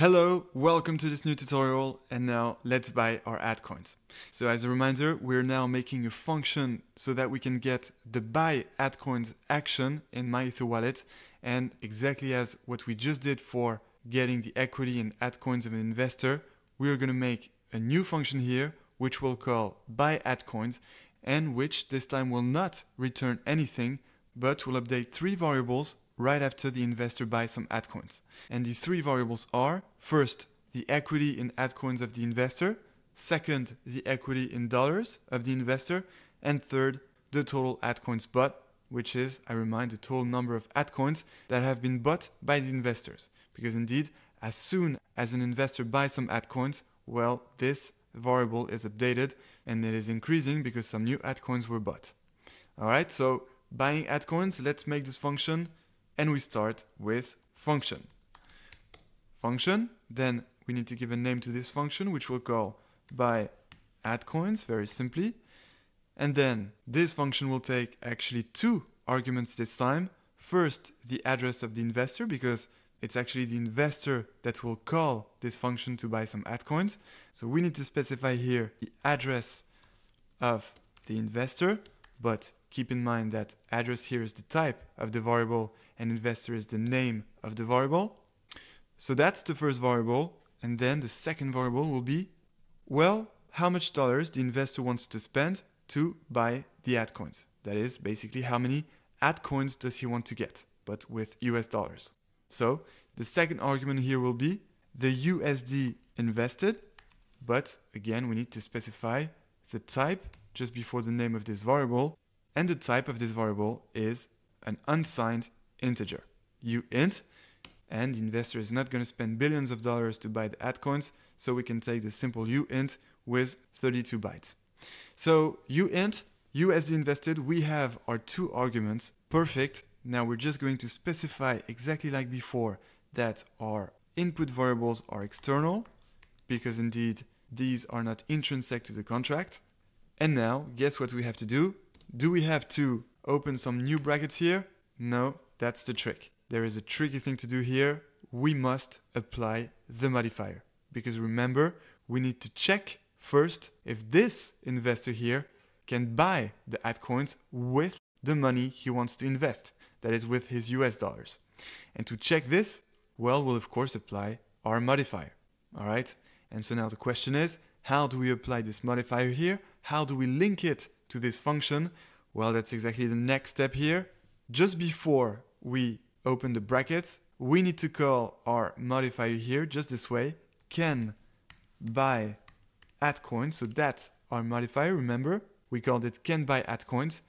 Hello, welcome to this new tutorial and now let's buy our altcoins. So as a reminder, we're now making a function so that we can get the buy altcoins action in MyEtherWallet and exactly as what we just did for getting the equity in altcoins of an investor, we are going to make a new function here which we'll call buy altcoins and which this time will not return anything but will update three variables right after the investor buys some altcoins. And these three variables are first, the equity in altcoins of the investor, second, the equity in dollars of the investor, and third, the total altcoins bought, which is, I remind, the total number of altcoins that have been bought by the investors. Because indeed, as soon as an investor buys some altcoins, well, this variable is updated and it is increasing because some new altcoins were bought. All right, so buying altcoins, let's make this function and we start with function. Function, then we need to give a name to this function, which we'll call buy altcoins, very simply. And then this function will take actually two arguments this time. First, the address of the investor, because it's actually the investor that will call this function to buy some altcoins. So we need to specify here the address of the investor, but keep in mind that address here is the type of the variable and investor is the name of the variable. So that's the first variable. And then the second variable will be, well, how much dollars the investor wants to spend to buy the altcoins. That is basically how many altcoins does he want to get, but with US dollars. So the second argument here will be the USD invested, but again, we need to specify the type just before the name of this variable, and the type of this variable is an unsigned integer. uint, and the investor is not going to spend billions of dollars to buy the altcoins, so we can take the simple uint with 32 bytes. So uint, USD invested, we have our two arguments, perfect. Now we're just going to specify exactly like before that our input variables are external, because indeed these are not intrinsic to the contract. And now, guess what we have to do? Do we have to open some new brackets here? No, that's the trick. There is a tricky thing to do here. We must apply the modifier. Because remember, we need to check first if this investor here can buy the altcoins with the money he wants to invest. That is with his US dollars. And to check this, well, we'll of course apply our modifier. All right? And so now the question is, how do we apply this modifier here? How do we link it to this function? Well, that's exactly the next step here. Just before we open the brackets, we need to call our modifier here just this way, can buy altcoins. So that's our modifier, remember? We called it can buy altcoins.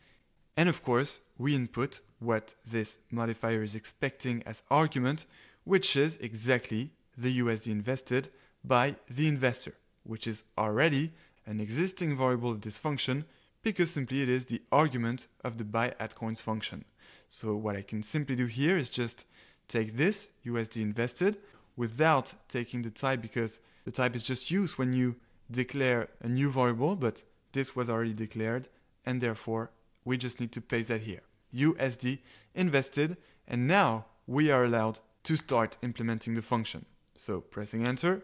And of course, we input what this modifier is expecting as argument, which is exactly the USD invested by the investor, which is already an existing variable of this function because simply it is the argument of the buy altcoins function. So what I can simply do here is just take this USD invested without taking the type because the type is just used when you declare a new variable, but this was already declared and therefore we just need to paste that here. USD invested and now we are allowed to start implementing the function. So pressing enter,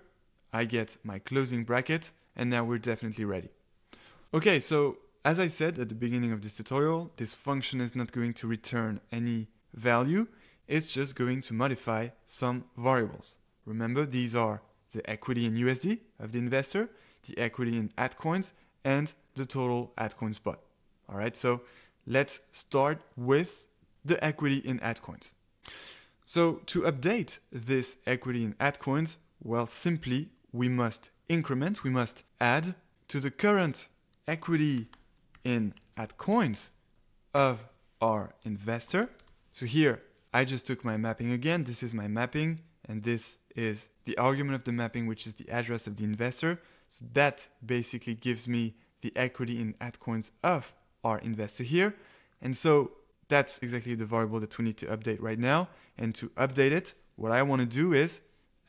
I get my closing bracket and now we're definitely ready. Okay, so as I said at the beginning of this tutorial, this function is not going to return any value, it's just going to modify some variables. Remember, these are the equity in USD of the investor, the equity in altcoins, and the total altcoins bought. All right, so let's start with the equity in altcoins. So to update this equity in altcoins, well, simply we must increment, we must add to the current equity in altcoins of our investor. So here I just took my mapping again. This is my mapping and this is the argument of the mapping, which is the address of the investor. So that basically gives me the equity in altcoins of our investor here. And so that's exactly the variable that we need to update right now. And to update it, what I want to do is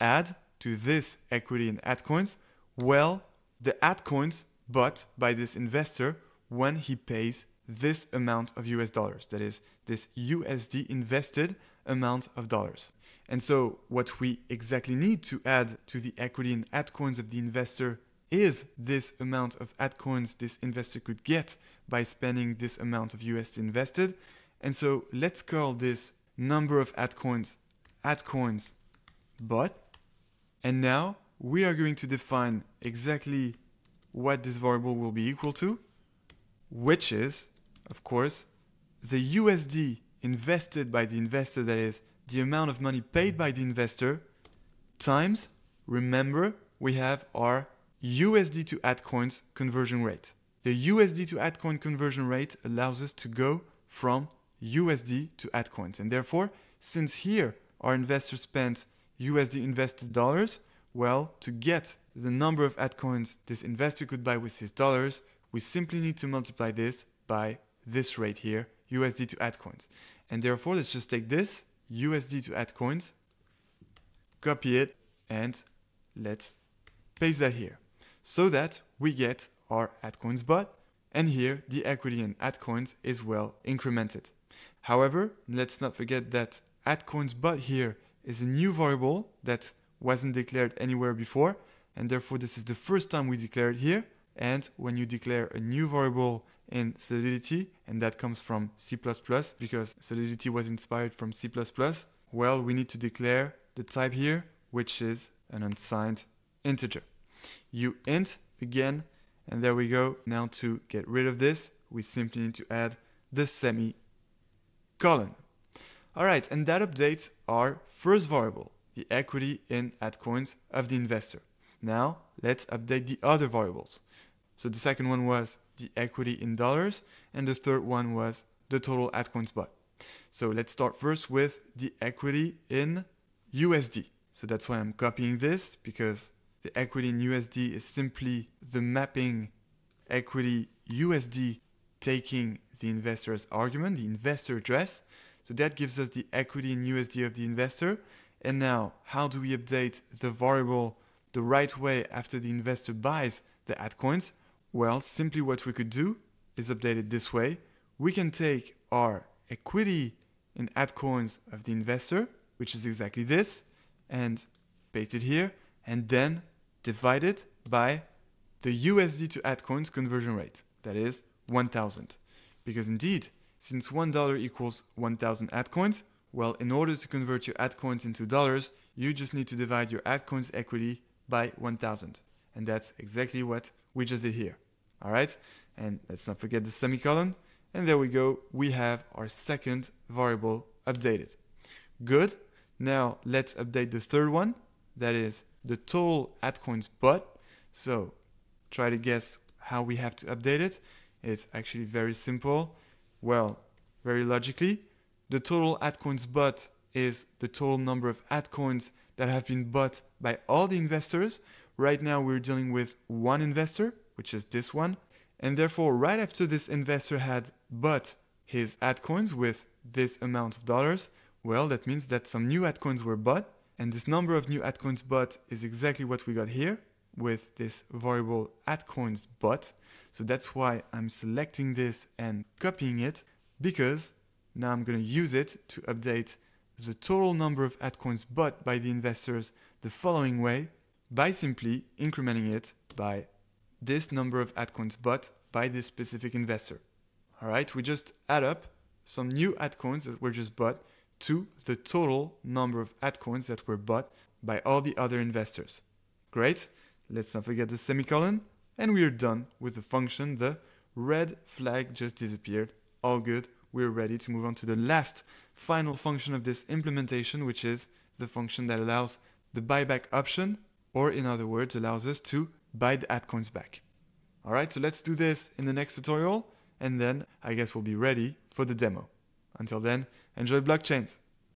add to this equity in altcoins, well, the altcoins bought by this investor when he pays this amount of US dollars. That is, this USD invested amount of dollars. And so, what we exactly need to add to the equity in altcoins of the investor is this amount of altcoins this investor could get by spending this amount of USD invested. And so, let's call this number of altcoins altcoins bought. And now we are going to define exactly what this variable will be equal to, which is, of course, the USD invested by the investor, that is, the amount of money paid by the investor, times, remember, we have our USD to altcoins conversion rate. The USD to altcoin conversion rate allows us to go from USD to altcoins. And therefore, since here our investor spent USD invested dollars, well, to get the number of altcoins this investor could buy with his dollars, we simply need to multiply this by this rate here, USD to altcoins. And therefore, let's just take this, USD to altcoins, copy it, and let's paste that here. So that we get our altcoins bought, and here the equity in altcoins is well incremented. However, let's not forget that altcoins bought here is a new variable that wasn't declared anywhere before, and therefore this is the first time we declare it here. And when you declare a new variable in Solidity, and that comes from C++ because Solidity was inspired from C++, well, we need to declare the type here, which is an unsigned integer. You int again, and there we go. Now to get rid of this, we simply need to add the semicolon. All right, and that updates our first variable, the equity in altcoins of the investor. Now, let's update the other variables. So the second one was the equity in dollars, and the third one was the total altcoins bought. So let's start first with the equity in USD. So that's why I'm copying this because the equity in USD is simply the mapping equity USD taking the investor's argument, the investor address. So that gives us the equity in USD of the investor. And now, how do we update the variable the right way after the investor buys the altcoins? Well, simply what we could do is update it this way. We can take our equity in altcoins of the investor, which is exactly this, and paste it here, and then divide it by the USD to altcoins conversion rate, that is 1000. Because indeed, since $1 equals 1000 altcoins, well, in order to convert your altcoins into dollars, you just need to divide your altcoins equity by 1000. And that's exactly what we just did here. All right? And let's not forget the semicolon. And there we go. We have our second variable updated. Good. Now let's update the third one. That is the total altcoins bought. So try to guess how we have to update it. It's actually very simple. Well, very logically, the total altcoins bought is the total number of altcoins that have been bought by all the investors. Right now, we're dealing with one investor, which is this one. And therefore, right after this investor had bought his altcoins with this amount of dollars, well, that means that some new altcoins were bought. And this number of new altcoins bought is exactly what we got here with this variable altcoins bought. So that's why I'm selecting this and copying it because now I'm going to use it to update the total number of altcoins bought by the investors the following way by simply incrementing it by this number of altcoins bought by this specific investor. All right, we just add up some new altcoins that were just bought to the total number of altcoins that were bought by all the other investors. Great. Let's not forget the semicolon. And we are done with the function. The red flag just disappeared. All good. We're ready to move on to the last final function of this implementation, which is the function that allows the buyback option, or in other words, allows us to buy the altcoins back. All right, so let's do this in the next tutorial, and then I guess we'll be ready for the demo. Until then, enjoy blockchains.